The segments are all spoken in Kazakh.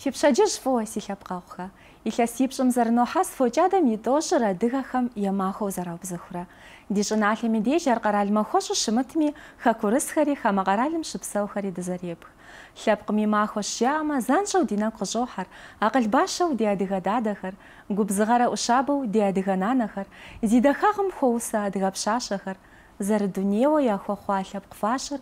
Си пщэдджыжь фӀыуэ си лъэпкъэгъухэ. Илъэсипщӏым зэрынохьэс фокӏадэм и тӏощӏыр адыгэхэм я махуэу зэраубзыхурэ. Ди щӏыналъэм и деж ар къэрал махуэщӏу щымытми, хэкурысхэри хамэ къэралым щыпсэухэри дызэрепх. Лъэпкъым и махуэ щыжаӏэмэ, занщӏэу ди нэкӏу къыщӏохьэр, акъыл бащэу ди адыгэ дадэхэр, губзыгъэрэ ӏущабэу ди адыгэ нанэхэр, зи дахагъым хуэусэ адыгэ пщащэхэр, зэрыдунейуэ яхуэхъуа лъэпкъ фащэр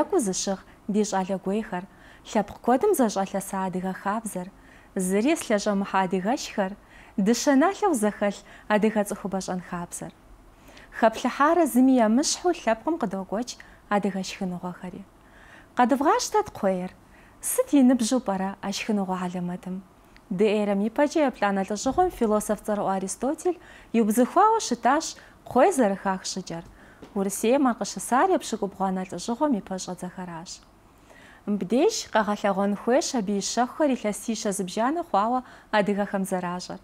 екӏуу зыщыгъ ди щӏалэ гуейхэр, лъэпкъ куэдым зэщӏэлъэса адыгэ хабзэр, зыри слъэщӏэмыхьа адыгэшхэр, дыщэналъэу зэхэлъ адыгэ цӏыхубэ щӏэнхабзэр. Хэплъыхьарэ зыми ямыщхьу лъэпкъым къыдокӏуэкӏ адыгэ шхыныгъуэхэри. Къэдывгъащтэ кхъуейр. Сыт и ныбжьу пӏэрэ а шхыныгъуэ эрэм ипэкӏэ еплӏанэ лӏыжьыгъуэм философ цӏэрыӏуэ Аристотель иубзыхуауэ щытащ кхъуей зэрыхах щӏыкӏэр. Урысейм ар къыщысар епщыкӏубгъуанэ лӏыжьыгъуэм и. Мыбдеж къэгъэлъэгъуэн хуейщ абы и щэхухэр илъэсищэ зыбжанэ хъуауэ адыгэхэм зэращӏэр.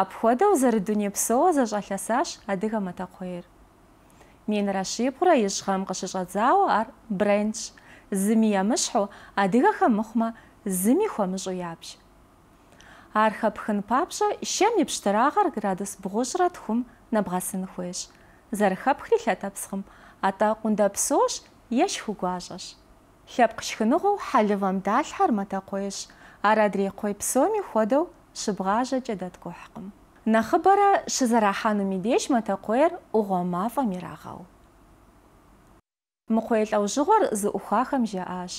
Апхуэдэу зэрыдуней псоуэ зэщӏэлъэсащ адыгэ матэкхъуейр. Минрэ щибгъурэ ищӏ гъэм къыщыщӏэдзауэ ар брендщ. Зыми ямыщхьу, адыгэхэм мыхъумэ, зыми хуэмыщӏу ябж. Ар хэпхын папщӏэ шэм и градус бгъущӏрэ тхум нэбгъэсын хуейщ. Зэрыхэпхри лъэтэпсхъым, атӏэ къундэ псощ е шху гуащӏэщ. Лъэпкъ шхыныгъуэу хьэлывэм далъхьэр матэкхъуейщ. Ар адрей кхъуей псоми хуэдэу щыбгъажьэкӏэ дэткӏухькъым. Нэхъыбэрэ щызэрахьэнум и деж матэкхъуейр ӏугъуэ мафӏэм ирагъэу. Мы кхъуей лӏэужьыгъуэр зы ӏухуахэм жаӏащ.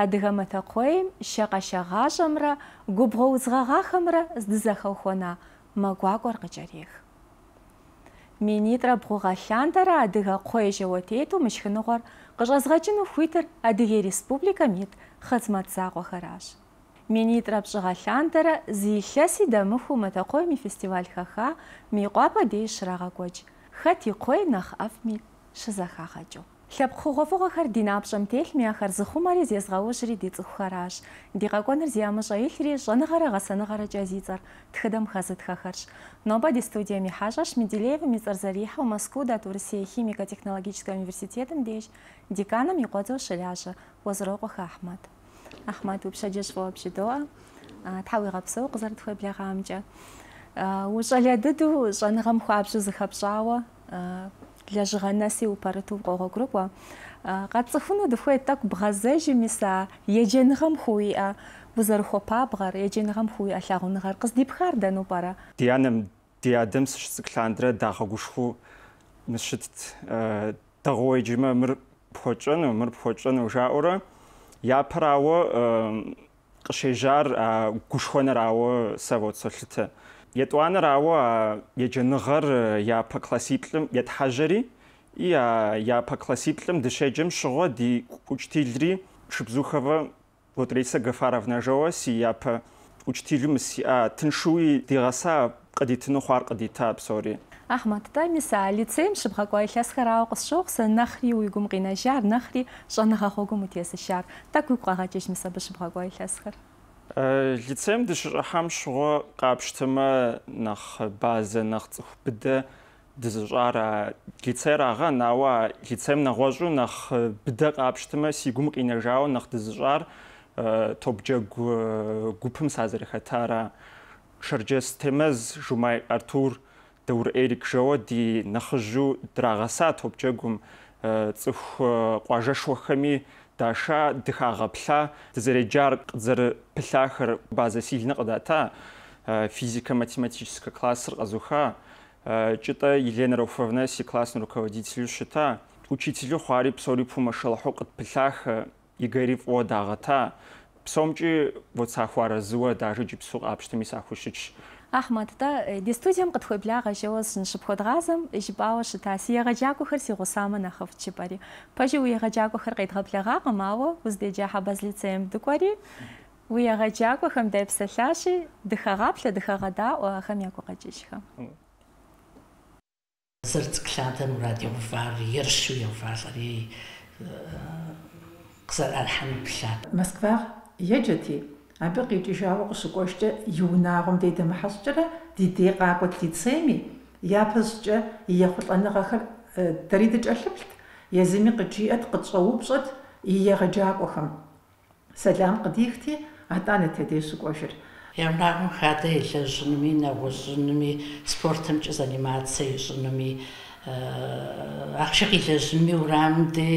Адыгэ матэкхъуейм щэ къащагъащӏэмрэ губгъуэ узгъэгъахэмрэ здызэхэухуэна мэ гуакӏуэр къыкӏэрех. Минитӏрэ бгъугъэ лъандэрэ адыгэ кхъуей жэуэтету мы шхыныгъуэр къыщӏэзгъэкӏыну хуитыр Адыгей Республикэм ит хъызмэт закъуэхэращ. Минитӏрэ пщӏыгъэ лъандэрэ зы илъэси дэмыхуу матэкхъуейм и фестиваль хэха Мейкъуапэ деж щрагъэкӏуэкӏ. Хэт и кхъуей нэхъ ӏэфӏми щызэхагъэкӏыу. Лъэпкъ хъугъуэфӏыгъуэхэр ди напщӏэм телъми ахэр зыхъумэри зезгъэужьри ди цӏыхухэращ. Ди къэкӏуэныр зиямыщӏэ илъри щӏэныгъэрэ гъэсэныгъэрэкӏэ зи цӏэр тхыдэм хэзытхэхэрщ. Нобэ ди студием и хьэщӏэщ Менделеевым и цӏэр зэрихьэу Москву дэт Урысей химико-технологическэ университетым деж деканом и къуэдзэу щылажьэ Уэзырокъуэхэ Ахьмэд. Ахьмэд упщэдджыжь фӏыуэ пщыдоӏэ. Тхьэ уигъэпсэу къызэрытхуеблэгъамкӏэ. Ущӏэлэ дыдэу щӏэныгъэм хуабжьу лэжьыгъэ нэси упэрыту къогъуэгурыкӏуэ. Къэцӏыхуну дыхуей тӏэкӏу бгъэзэжым мис а еджэныгъэм хуиӏэ узэрыхуэпабгъэр, еджэныгъэм хуиӏэ лъагъуныгъэр къыздипхар дэну пӏэрэ? Ди анэм ди адэм сыщыцӏыклъандрэ дагъэгушхуэу мыщытт. Дэгъуэ еджэмэ мыр пхуэкӏэну, мыр пхуэкӏэну жаӏэурэ япэрауэ къыщежьар гушхуэнырауэ сэ уоцолъытэ. етӏуанэрауэ еджэныгъэр япэ классиплӏым етхьэжьэри и япэ классиплӏым дыщеджэм щыгъуэ ди учтилри шыбзухэвэ Лотрейсэ Гафаровнажэуэ си япэ учтилым сиӏа тыншуи дигъэса къыдитыну хъуар къыдита псори. А щыбгъэкӏуа илъэсхэрауэ къысщохъу сэ нэхъри уи гум къинэжар, нэхъри щӏэныгъэ гъуэгум утесыщар. Тӏэкӏу уигу къэгъэкӏыж мис абы щыбгъэкӏуа илъэсхэр. Лицейм дыщыщӏыхьам щыгъуэ къапщтэмэ нэхъ базэ, нэхъ цӏыху быдэ дызыщӏар лицейрагъэн, ауэ лицейм нэгъуэщӏу нэхъ быдэ къапщтэмэ си гум къинэжауэ нэхъ дызыщӏар тобджэгу гупым сазэрыхэтар Шэрджэс Темэз, Жумай Артур, Дэур Эрик жэуэ ди нэхъыжьу драгъэса тобджэгум цӏыху къуажэшхуэхэми даша дыхагъэплъа дызэреджар къызэрыпылъахэр базэ силнэ къыдата физико-математическэ классыр къэзуха кӏытӏэ Елена Рауфовна си классным руководителю щыта учителю хъуари псори пумэшэлыхьу къытпылъах Игори фӏыуэ дагъэта псомкӏи уоцахуарэзыуэ дажэ джы псу къапщтэми сахущытщ Ахьмэд, тӏэ ди студием къытхуеблагъэ жэуэ щыпхуэдгъазэм жыпӏауэ щытащ. Си егъэджакӏуэхэр си гъусамэ нэхъыфӏ чыпӏэри. Пэжи уи егъэджакӏуэхэр къедгъэблэгъакъым, ауэ уздеджа Хьэбэз лицейм дыкӏуэри уи егъэджакӏуэхэм депсэлъащи, дыхэгъаплъэ, дыхэгъэдаӏуэ ахэм я гукъэкӏыжхэм. Зэрыцӏыклъадэм радиовар, ершу евалӏэри къызэрархьэну плъат. Москвагъ еджэти, абы къикӏыжауэ къыщыкӏуэжкӏэ и унагъуэм дедэмыхьэщӏкӏэрэ ди дей къакӏуэт лицейми япэ щӏыкӏэ и ехъулӏэныгъэхэр дэри дыкӏэлъыплът, езыми къыджиӏэт, къытщӏэупщӏэт и егъэджакӏуэхэм. Сэлам къыдихти, атӏанэ тедей щыкӏуэжыр. Я унагъуэм хадэ илэжьынми, нэгъуэжьынми, спортымкӏэ занимацие ищӏынми, ахъшэ къилэжьынми, урамым де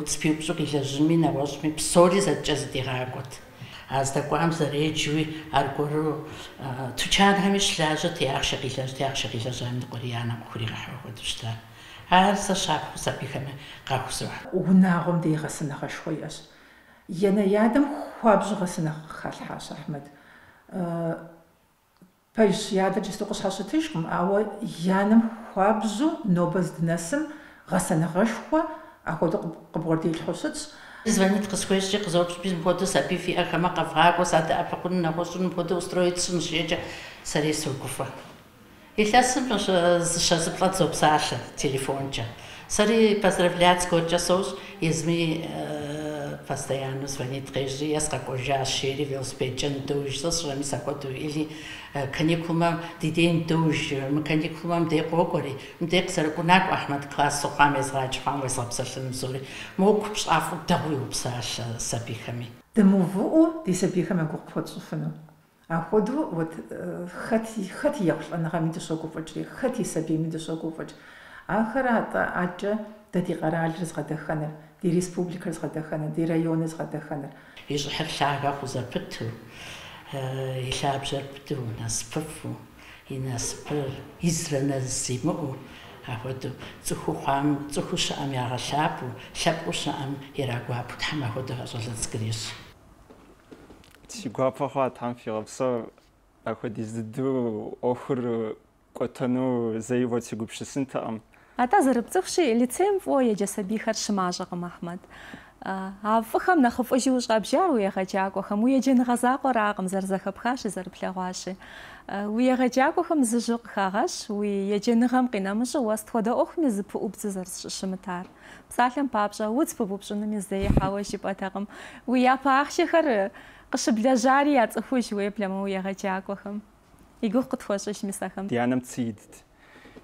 уцпиупщӏу къилэжьынми, нэгъуэщӏми псори зэкӏэ зыдигъакӏуэт. А здэкӏуам зэреджуи аргуэру тучанхэми щылажьэт, и ахъшэ къилэжьт, и ахъшэ къилэжьам дыкъуэри и анэм къыхуригъэхьу хуэдэу щытар. Ар сэ щапхъэу сабийхэми къахусыхь. Унагъуэм де гъэсыныгъэшхуэ иӏэщ. Енэядэм хуабжьу гъэсыныгъэ халъхьащ Ахьмэд. Пэжщ ядэр джысту къыщхьэщытыжкъым, ауэ янэм хуабжьу нобэ здынэсым гъэсэныгъэшхуэ апхуэдэу къыбгъуэрделъхьу щытщ. Звонит къысхуещи къызопщ мыпхуэдэу сабий фиӏэхэмэ къэвгъакӏуэ садэӏэпыкъун нэгъуэщӏын мыпхуэдэу устроиться щӏекӏэ сэри согуфӏэ. Илъэсым зыщэзыплӏэ зопсалъэ телефонкӏэ. Сэри поздравлять езыми постоянно звонит къежьи, е скъэкӏуэжащ шейри велосипедкӏэ ндож, сэ сщӏэми сахуэдэу или каникулмэм ди дей ндож, мы каникулмэм дей къокӏуэри, мыдей къызэрыкӏунакӏуэ Ахьмэд класс сыхъуам езгъадж хъуам уезгъэпсэлъыным псори. Моуэ пщӏафӏэу дэгъуи упсалъэ сабийхэми. Дымыувыӏэу ди сабийхэм я гугъу пхуэцӏыфыну. Апхуэдэу вот хэт хэт ехъулӏэныгъэми дыщогуфӏыкӏри, хэт и сабийми дыщогуфӏыкӏ. Ахэр атӏэӏэкӏэ дэ ди къэралыр згъэдэхэныр, ди республикэрс гадахана ди районэс гадахана иш херлаага хузаппэтту э илаабжаппэтту наспэфу инаспэ изранасиму аход цухуам цухушаам яралаапу лапушаам ирагуапу тамаход асолцгэрис тигуапахаа тамфиравсо аход издду охр котону заивотигупшсэн таам гъэщӏэлъэ цӏыкӏурищ. Си гуапэ хъуа Тхьэм фигъэпсэу апхуэдиз дыдэу ӏуэхур кӏуэтэну зэи уэ си гупшысынтэкъым. АтӀэ зэрыпцӀыхущи, лицейм фӀыуэ еджэ сабийхэр щымащӀэкъым Ахьмэд. А фӀыхэм нэхъыфӀыжи ущӀэбжар уи егъэджакӀуэхэм, уи еджэныгъэ закъуэракъым зэрызэхэпхащи, зэрыплъэгъуащи. Уи егъэджакӀуэхэм зы жьы къыхагъэщ, уи еджэныгъэм къинэмыщӀу уэст хуэдэ Ӏуэхуми зыпыӀубзы зэрыщымытар. Псалъэм папщӀэ удз пыбупщӀынуми зэи хьэуэ жыпӀэтэкъым. Уи япэ ахъшэхэр къыщыблэжьари яцӀыхуж уеблэмэ уи егъэджакӀуэхэм. И гугъу къытхуэщӀыж мис ахэм. Ди анэм цы идт.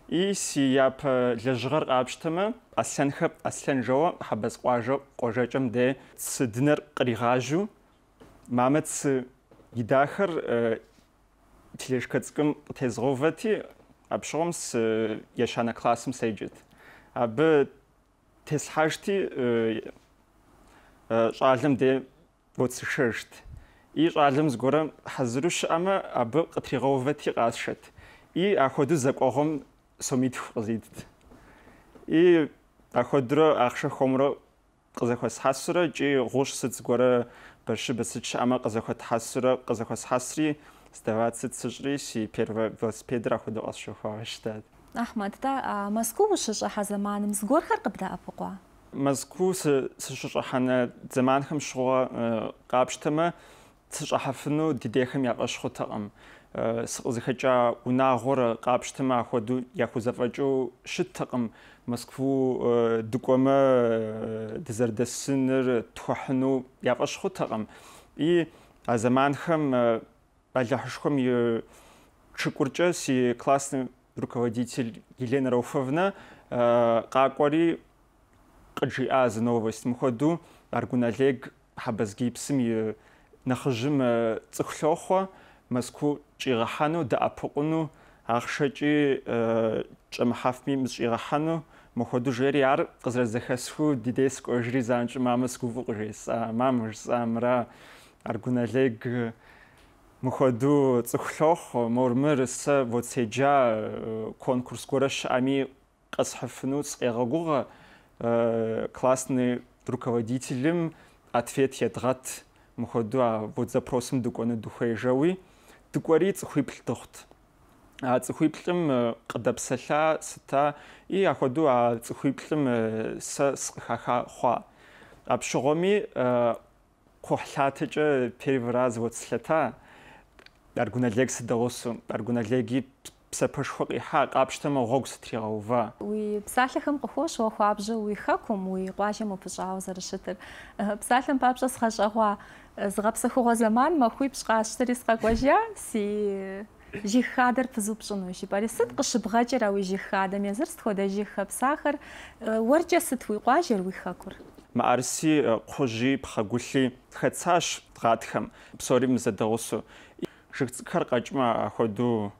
И си япэ лэжьыгъэр къапщтэмэ, Аслъэнхэ Аслъэн жэуэ хьэбэс къуажэ къуажэкӏэм де цыдынэр къригъажьу, мамэ цы идахэр тележкэ цӏыкӏум къытезгъэувэти, апщыгъуэм сы ещанэ классым седжэт. Абы теслъхьэжти щӏалэм де боцышэжт. И щӏалэм зыгуэрэ хьэзыру щыӏэмэ, абы къытригъэувэти къасшэт. И апхуэдэу зэкӏуэгъуэм сомитху къызитт. И апхуэдурэ ахъшэ хуэмурэ къызэхуэсхьэсурэ икӏи гъущӏ сыт зыгуэрэ бэршыбэ сыт щыӏэмэ къызэхуэтхьэсурэ къызэхуэсхьэсри сдават сыт сыщӏри си первэ велосипедыр апхуэдэу къэсщэхуауэ щытат. Ахьмэд, тӏэ Москву ущыщӏыхьэ зэманым зыгуэрхэр къыбдэӏэпыкъуа? Москву сыщыщӏыхьэнэ зэманхэм щыгъуэ къапщтэмэ, сыщӏыхьэфыну ди дейхэм яфӏэщхъутэкъым. Сыкъызыхэкӏа унагъуэр къапщтэмэ апхуэдэу яхузэфӏэкӏыу щыттэкъым. Москву дыкӏуэмэ дызэрыдэсыныр тхуэхьыну яфӏэщхъутэкъым. И а зэманхэм алыхьышхуэм и чыкӏуркӏэ си классный руководитель Елена Рауфовна къакӏуэри къыджиӏа зы новость. Мыхуэдэу Аргуналег Хьэбэзгипсым и нэхъыжьым цӏыху лъохъуэ Москву кӏигъэхьэну, дэӏэпыкъуну, ахъшэкӏи кӏэмыхьэфми мыщӏигъэхьэну, мыхуэдэу жери ар къызэрызэхэсхыу ди дей сыкӏуэжри занщӏэу мамэ сгувэу къыжесӏа. Мамэ жысӏамра Аргуналег мыхуэдэу цӏыху лъохъу, мормыр сэ вот седжа конкурс гуэрэ щыӏэми къэсхьыфыну сыкъегъэгугъэ классный руководителым ответ едгъэт мыхуэдэу а вот запросым дыкӏуэну дыхуежэуи тгвариц хүйбэлтогт а цхүйблэм къдапсала сыта и аходу а цхүйблэм э, са хаха хва апшогоми э, кохлатыжэ перевраз вот слата аргуналекс дагосу аргуналеги псэпэшхуэ къихьа къапщтэмэ гъуэгу сытригъэува. Уи псалъэхэм къыхуощ уэ хуабжьу уи хэкум уи къуажэм упыщӏауэ зэрыщытыр. Псалъэм папщӏэ сгъэщӏэгъуа згъэпсэхугъуэ зэман махуипщӏ къасщтэри сыкъэкӏуэжа си жыг хадэр пызупщӏыну жыпӏэри сыт къыщыбгъэкӏыр а уи жыг хадэм езыр сыт хуэдэ жыг хэпсахэр уэркӏэ сыт уи къуажэр уи хэкур? мыӏэрыси кхъужьи пхъэгулъи хэтсащ гъатхэм псори мызэдэгъусу жыг цӏыкӏухэр къэкӏмэ апхуэдэу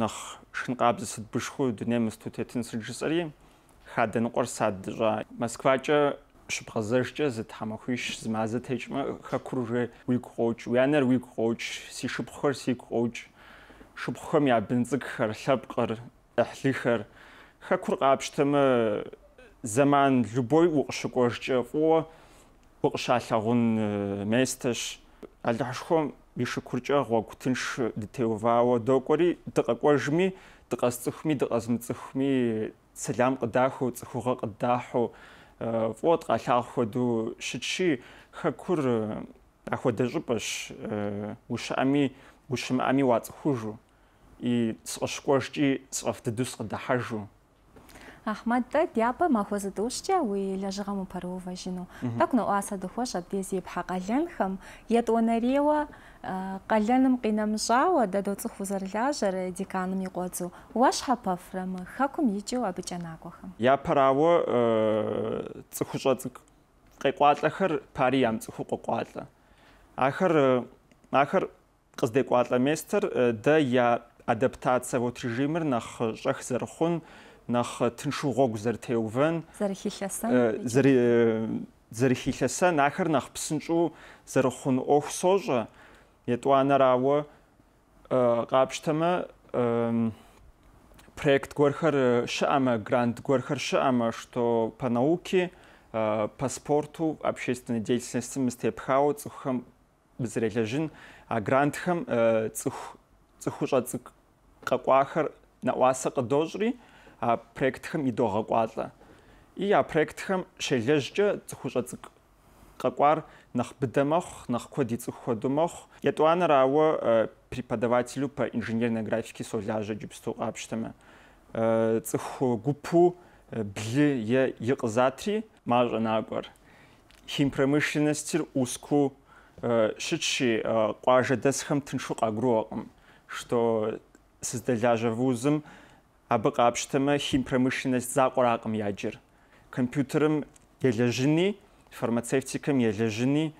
нэхъ шхын къабзэ сыт бышху дунейм мысту тетын сыт жысӏэри хадэныкъуэр сад дыщӏа москвакӏэ щыбгъэзэжкӏэ зы тхьэмахуищ зы мазэ текӏмэ хэкур уже уигу къокӏ уи анэр уигу къокӏ си шыпхъухэр сигу къокӏ шыпхъухэм я бын цӏыкӏухэр лъэпкъыр ӏыхьлыхэр хэкур къапщтэмэ зэман любой укъыщыкӏуэжкӏэ фӏыуэ укъыщалъэгъун местэщ алыхьышхуэм и шыкуркӏэ гъуэгу тынш дытеувауэ докӏуэри дыкъэкӏуэжми дыкъэсцӏыхуми дыкъэзмыцӏыхуми сэлам къыдахыу цӏыхугъэ къыдахьу фӏыуэ дкъалъагъу хуэдэу щытщи хэкур ахуэдэ щӏыпӏэщ ущыӏэми ущымыӏэми уацӏыхужу и сыкъыщыкӏуэжкӏи сфӏэф дыдэу сыкъыдыхьэжу Ахмад, тэ дяпэ махуэ зытӏущкӏэ уи лэжьыгъэм упэрыувэжыну. Тӏэкӏу ныӏуасэ дыхуэщ абдез епхьэ къалэнхэм етӏуанэреуэ къалэным къинэмыщӏауэ дэ доцӏыху узэрылажьэр деканым и къуэдзу. Уэ щхьэ пэфрэ мы хэкум икӏыу абы кӏэнакӏуэхэм? Япэрауэ цӏыхущӏэ цӏыкӏу къекъуалӏэхэр пари ямыцӏыхуу къокъуалӏэ. Ахэр ахэр къыздекӏуалӏэ местэр дэ я адаптацие вот режимыр нэхъ щӏэх зэрыхъун нэхъ тыншу гъуэгу зэрытеувэн Зэрыхилъэсэн? зэрыхилъэсэн ахэр нэхъ псынщӏэу зэрыхъун ӏуэху сощӏэ. Етӏуанэрауэ къапщтэмэ проект гуэрхэр щыӏэмэ, грант гуэрхэр щыӏэмэ, что по науке, по спорту, общественной деятельности мыстепхауэ цӏыхухэм зэрелэжьын, а грантхэм цӏыху цӏыхущӏэ цӏыкӏу къэкӏуахэр нэӏуасэ къыдощӏри, а проектхэм идогъэкӏуалӏэ. И а проектхэм щелэжькӏэ цӏыхущӏэ цӏыкӏу къэкӏуар нэхъ быдэ мэхъу, нэхъ куэд и цӏыху хуэдэу мэхъу. Етӏуанэрауэ преподавателю по инженерной графике солажьэ иджыпсту къапщтэмэ. Цӏыху гупу блы е и къызатри мащӏэ накӏуэр. Химпромышленностыр ӏуску щытщи къуажэ дэсхэм тыншу къагурыӏуэкъым, что сыздэлажьэ вузым абы къапщтэмэ химпромышленность закъуэракъым яджэр. Компьютерым елэжьыни, фармацевтикэм елэжьыни,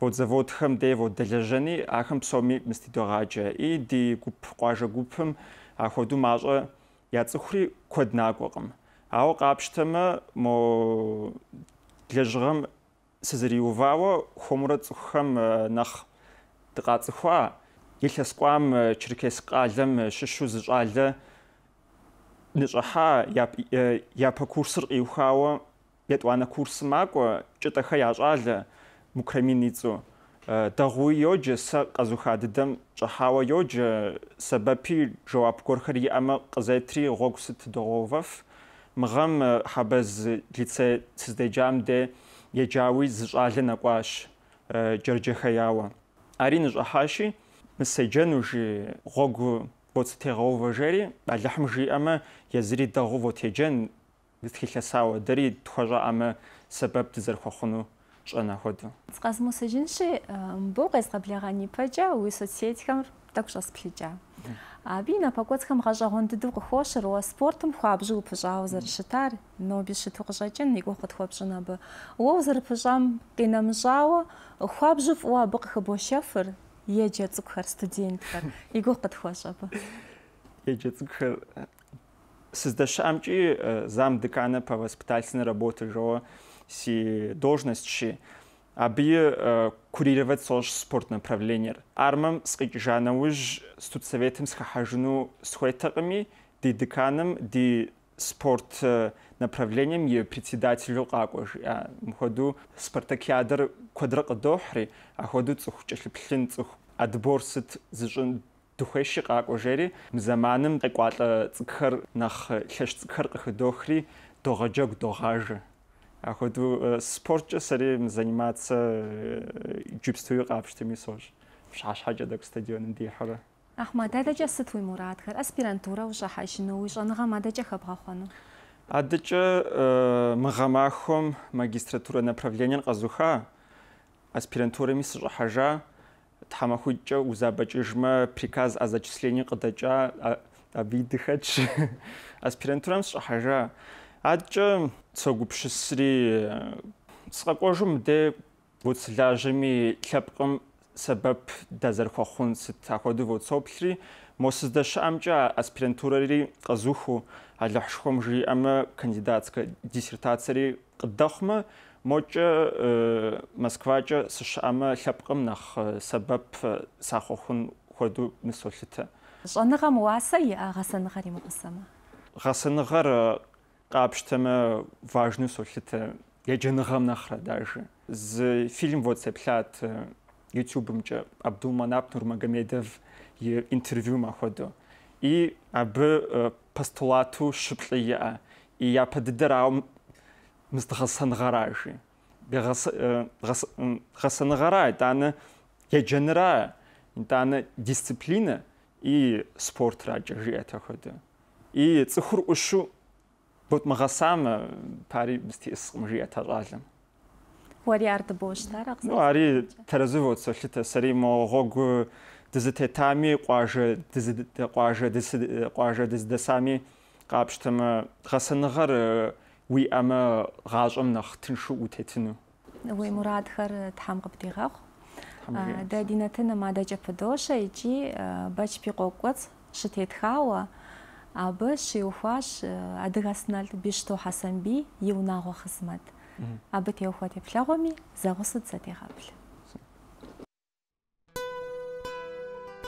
водзаводхэм де водэлэжьэни, ахэм псоми мыстидогъаджэ. И ди гуп къуажэ гупым ахуэдэу мащӏэ яцӏыхури куэд накӏуэкъым. Ауэ къапщтэмэ мо лэжьыгъэм сызэриувауэ хуэмурэ цӏыхухэм нэхъ дыкъацӏыхуа илъэс кӏуам Черкесск къалэм щыщу зы щӏалэ ныщӏыхьа япэ курсыр къиухауэ етӏуанэ курсым макӏуэ кӏытӏэхэ я щӏалэ Мукрамин ицӏу. Дэгъуи йоджэ, сэ къэзуха дыдэм щӏыхьауэ йоджэ, сэбэпи жэуап гуэрхэр иӏэмэ къызетри гъуэгу сыт догъэувэф. Мы гъэм хьэбэз лицей сыздеджам де еджауи зы щӏалэ нэкӏуащ джэрджэхэяуэ. Ари ныщӏыхьащи, мыседжэну жи гъуэгу воцытегъэувэжэри, алыхьым жиӏэмэ езыри дэгъу вотеджэн тхилъэсауэ, дэри тхуэщӏэӏэмэ сэбэп дызэрыхуэхъуну щӏэнэ хуэдэу. Сыкъэзмысыжынщи, мыбы укъезгъэблэгъэн ипэкӏэ уи соцсетьхэм тӏэкӏу щӏэсплъыкӏа. Абы и напэкӏуэцхэм гъэщӏэгъуэн дыдэу къыхуощэр уэ спортым хуабжьу упыщӏауэ зэрыщытар, ноби щыту къыщӏэкӏын, и гугъу къытхуэпщӏын абы. Уэ узэрыпыщӏам къинэмыщӏауэ, хуабжьу фӏыуэ абы къыхыбощэфыр еджэ цӏыкӏухэр, студентхэр. И гугъу къытхуэщӏ абы. Еджэ цӏыкӏухэр сыздэщыӏэмкӏи зам декана по воспитательной работе жоуэ си должностщи абы курировать сощ спорт направлениер. Армэм скъикӏыжа нэужь студсоветым схыхьэжыну схуейтэкъыми, ди деканым ди спорт направлением и председателю къакӏуэ жиӏа. Мыхуэдэу спартакиадэр куэдрэ къыдохьри, ахуэдэу цӏыху кӏэлъыплъын, цӏыху отбор сыт зыщӏын дыхуещи къакӏуэжери, мы зэманым къекӏуалӏэ цӏыкӏухэр нэхъ лъэщ цӏыкӏухэр къыхыдохри догъэджэгу, догъажэ. Ахуэдэу спорткӏэ сэри заниматься иджыпстуи къапщтэми сощ. Пщыхьэщхьэкӏэ дэку стадионым дихьэрэ. Ахмад, адэкӏэ сыт уи мурадхэр? Аспирантурэ ущӏыхьэжыну, уи щӏэныгъэм хэбгъэхъуэну? Адэкӏэ мы гъэмахуэм магистратурэ направлениер къэзуха, аспирантурэми сыщӏыхьэжа, тхьэмахуитӏкӏэ узабэкӏыжмэ приказ о зачислении къыдэкӏа, абы и дыхэтщ. Аспирантурэм сщӏыхьэжа. АдэкӀэ согупшысри сыкъэкӀуэжу мыдэ уцылажьэми лъэпкъым сэбэп дазэрыхуэхъун сыт апхуэдэу воцоплъри мо сыздэщыӀэмкӀэ аспирантурэри къэзуху алыхьшхуэм жиӀэмэ кандидатскэ диссертациери къыдэхъумэ мокӀэ МосквакӀэ сыщыӀэмэ лъэпкъым нэхъ сэбэп сахуэхъун хуэдэу нысолъытэ. щӀэныгъэм уасэ иӀэ гъэсэныгъэр имыгъусэмэ. Гъэсэныгъэр къапщтэмэ важную солъытэ еджэныгъэм нэхърэ дажэ. Зы фильм воцеплъат ютубымкӀэ Абдулманап Нурмагомедов и интервью махуэдэу. И абы постулату щыплӀы иӀэ. И япэ дыдэрауэ мыздгъэсэныгъэражи. Гъэсэныгъэра итӀанэ еджэнра, итӀанэ дисциплинэ и спортраджэ жиӀэтэ хуэдэу. И цӀыхур Ӏущу бутмыгъэсамэ пари мыстиӀыскъым жиӀэтэ щӀалэм. Уэри ар дыбощтарэ Ну, ари тэрэзу воцолъытэ. Сэри мо гъуэгу дызытетами, къуажэ къуажэ къуажэ дыздэсами къапщтэмэ гъэсэныгъэр уиӀэмэ гъащӀэм нэхъ тыншу утетыну. уи мурадхэр тхьэм къыбдигъэхъу. Дэ ди нэтыным адэкӀэ пыдощэ икӀи бэчпи къокӀуэцӀ щытетхауэ абы щиухуащ Адыгэ Снал Бишто Хьэсэнбий и aby te uchody plagami zagusud za tehapl.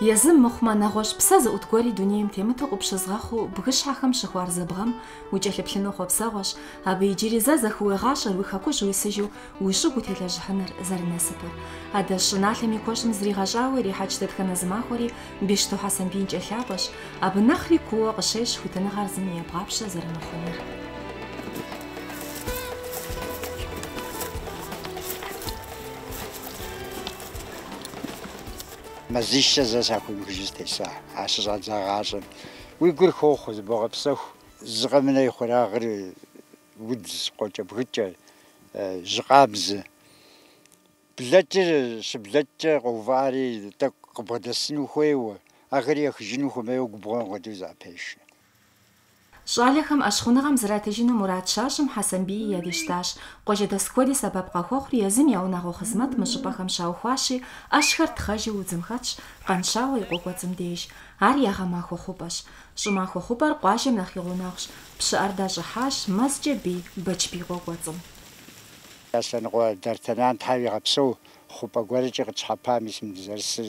Язым мохма нагош псаз утгори дунием темэтэ гупшызгаху бгыш хахам шихвар зыбгам учэлэплэну хопсагош абы иджириза захуэгаш арвыхакуш уйсыжу уйшыгу тэлэжхэнэр зарнэсэпэр ада шыналэми кошым зригажауэ рихач тэтхэнэзмахури бишту хасан пинчэлэбаш абы нахри куо гышэш хутэнэгар зым ебгапша зарнэхунэр. Мэзищэ зэ сахуимыхыжьыз теса, а щыщӀадзагъащӀэм. Уи гур хохъуэ зыбогъэпсэху, зыкъэмынэ и хъурагъыр удз, къокӀэ бгыкӀэ, жьыкъабзэ. Блэкӏыр щыблэкӏкӏэ къэувари тӏэкӏу къыбгъэдэсыну хуейуэ, ахэр ехыжыну хуэмейуэ губгъуэм хуэдэу запешэ. щӀалэхэм Ӏэщхъуныгъэм зратыжыну мурад щащӀым Хьэсэнбий ядищтащ. Къуажэдэс куэди сэбэп къэхуэхъури езым я унагъуэ хъызмэт мы щӀыпӀэхэм щаухуащи, Ӏэщхэр тхъэжи удзым хэтщ, къэнщауэ и къуэкӀуэцӀым деж. Ар я гъэмахуэ хъупӀэщ. ЩӀымахуэ хъупӀэр къуажэм нэхъ и гъунэгъущ. Пщыӏэр дащӀыхьащ мэзкӀэ бий Бэчбий къуэкӀуэцӀым. Лъэныкъуэ Дартанян тхьэм игъэпсэу хъупӀэ гуэркӀэ къытщхьэпам исым зэрысыр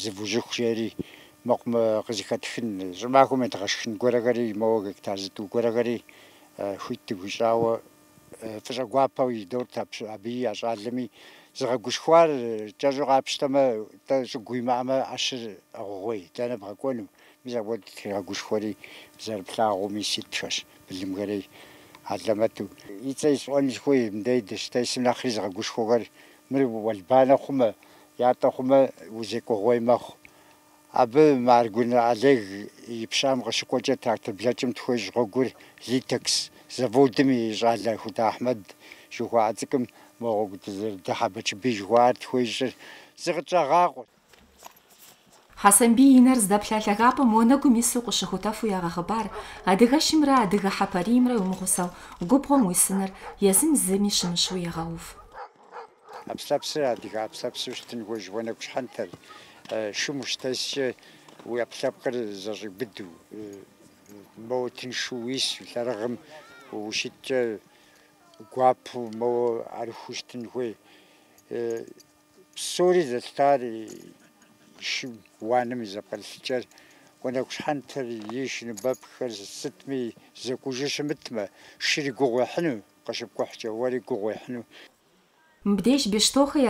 зывужыху жери مقم قزيكات فن زماكو متغشن غورغري موغك تازتو غورغري آه، خويت بوشاو آه، فشا غواباوي دور تابش أبي اشالمي زغا غوشخوار تاجو غابشتما تاش غويماما عشر غوي تانا بغاكونو ميزا بود تيغا غوشخوري زرب تلاغو ميسيت فاش بالمغري علمتو يتايس وانش خوي مدايدش تايس مناخري زغا غوشخوغر مربو والبانا خما يعطا خما وزيكو غوي مخو абы маргун алег ипшам гашколжа трактор блячим тхож гогур литекс заводами жала худа ахмад шухаацкам могог дэр дахабач бижгуар тхож зэрчагаагу Хасанби инер здаплалагапа монагу мису кушахутафу ягахабар, адыга шимра адыга хапаримра умгусал, губгом уйсынар, язым зыми шимшу ягауф. Апсапсы адыга апсапсы штын гож вонагу шхантар. شمش تاس ويبسابقر زري بدو مو تنشويس لرغم وشت قواب مو عرفوش تنهوي. سوري دستار شم وانم زبقل سجر وأنا كشحن تر يش نباب خير ستمي زكوجش متما شري قوة حنو قشب قوة حجواري قوة حنو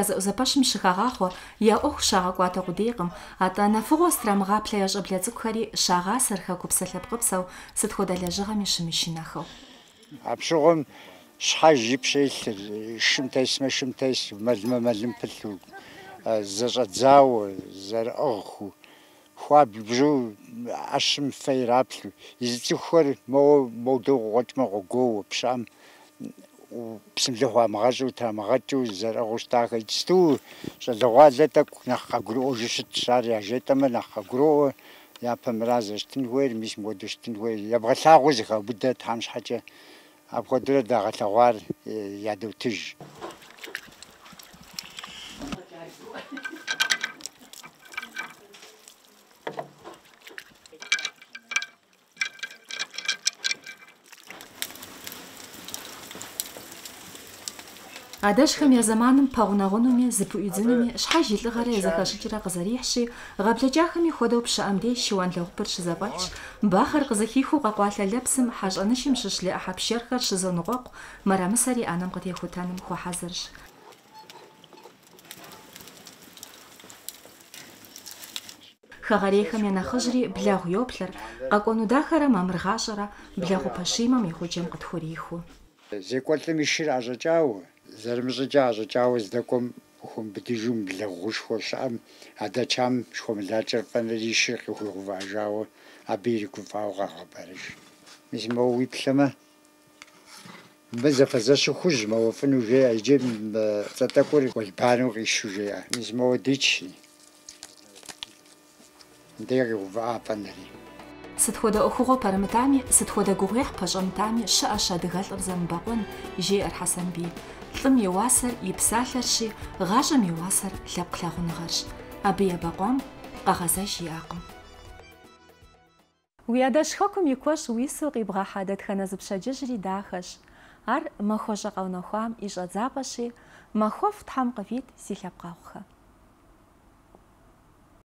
ЗэӀузэпэщым щыхагъахъуэ я нэфыгъуэ страмыгъаплъэ я щӀыблэ цӀыкӀухэри щагъасэр хэкупсэ лъэпкъыпсэу сыт хуэдэ лэжьыгъэми щымыщи нэхъыу. А пщыгъуэм щхьэж и пщэ илъыр, шым тесмэ шым тес, мэлымэ мэлым пылъу, зэщӀэдзауэ, зэрыӀыгъыу, хуабжу Ӏэщым фэ ираплъу. И зы цӀыхухэр моуэ моудэу къыгъуэкӀмэ къогуоуэ пщыӏэм псымылъэ псиллуха магазуу та магачуу зарагустаах истүү салугаалатак нахагруу ожишт сари ажетам нахагруу я памразэштэн хуэр мис модэштэн хуэр ябгалаагуу зэха будэ таамш хача апходрэ дагалавар э, ядутж Адэжхэм я зэманым пэгъунэгъунуми зэпыӏуидзынуми щхьэ жылӏыгъэрэ езэхэщӏыкӏрэ къызэрихьщи, гъэблэкӏахэми хуэдэу пщыӏэм деж шыуан лэгъупыр щызэфӏэлъщ, бахъэр къызэхихыу къэкъуалъэ лэпсым хьэщӏэныщым щыщ лы ӏыхьэ пщэрхэр щызоныкъуэкъу, мырамысэри ӏэнэм къытехутэным хуэхьэзырщ. Хэгъэрейхэм я нэхъыжьри благъу йоплъэр, къэкӏуэну дахэрэ мамыргъащӏэрэ, благъу пэшимэм и гъуджэм къытхурихыу. Зекӏуэлӏым и шыр ӏэщӏэкӏауэ, зэрымыщӏыкӏэ ӏэщӏэкӏауэ здэкӏуэм ухуэмыбыдыжу благъущхуэ щыӏэм адэчам щхуэмылакӏэр фӏэнэри шыр къыхуигъэувэжауэ абы иригуфӏауэ къагъэбэрыж. Мис моуэ уиплъэмэ, мыбы зэфэзэщу хужь мэуэфӏыну жеӏэ, иджы цӏэ тӏэкӏур уэлбанэу къищу жеӏэ. Мис моуэ дичщ. Мыбдега къигъэувыӏа фӏэнэри. Сыт хуэдэ ӏуэхугъуэ пэрымытами, сыт хуэдэ гугъуехь пэщӏэмытами щыӏэщ адыгэлӏыр зэмыбэкъуэн, жеӏэр Хьэсэнбий. Лӏым и уасэр и псалъэрщи, гъащӏэм и уасэр лъэпкъ лъагъуныгъэрщ. Абы ебэкъуам къэгъэзэж иӏэкъым. Уи адэжь хэкум и куэш уису къибгъэхьа дахэщ. Ар махуэжьэ къэунэхуам и щӏэдзапӏэщи, махуэфӏ Тхьэм къывит.